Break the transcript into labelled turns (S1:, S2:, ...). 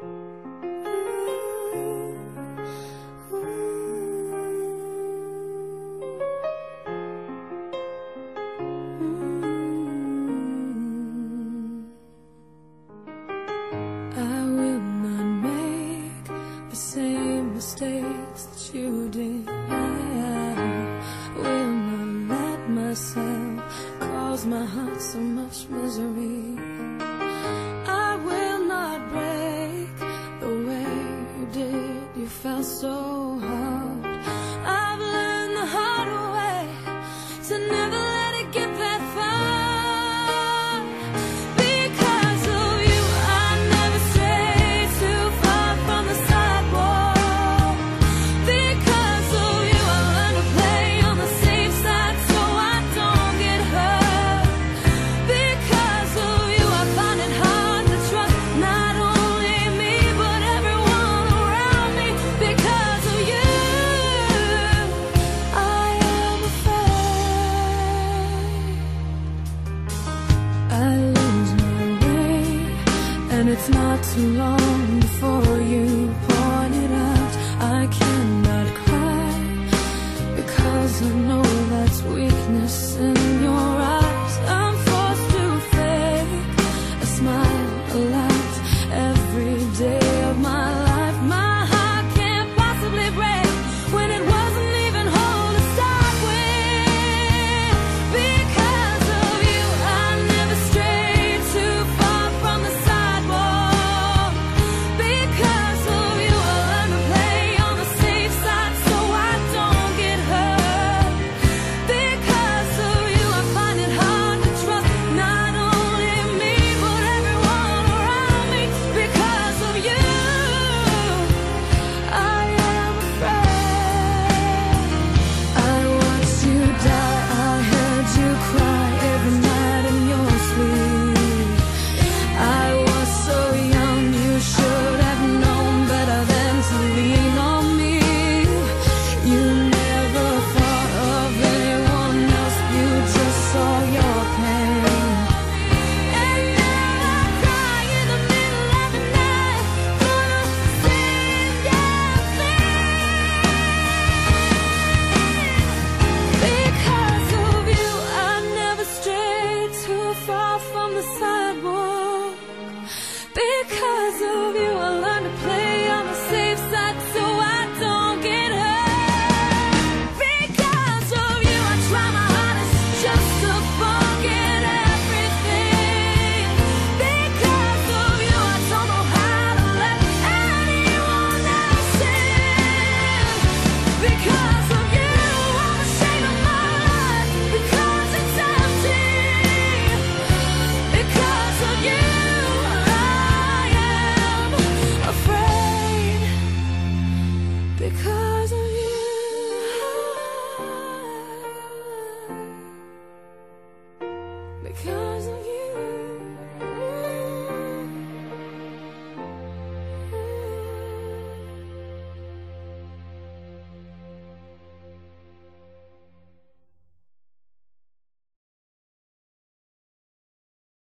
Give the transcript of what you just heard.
S1: Mm. I will not make the same mistakes that you did. I will not let myself cause my heart so much misery. it's not too long